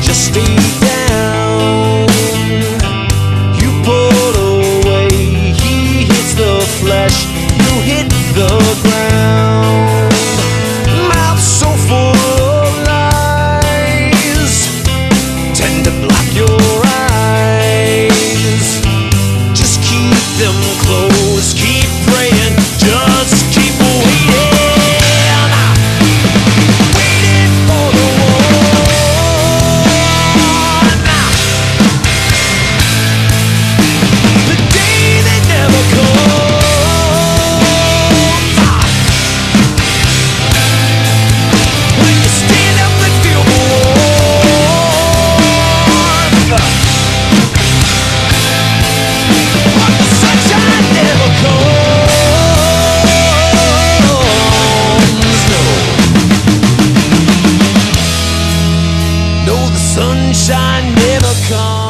just down. You pull away, he hits the flesh, you hit the ground. Mouth so full of lies, tend to block your eyes. Just keep them closed, keep praying, just. sunshine never comes.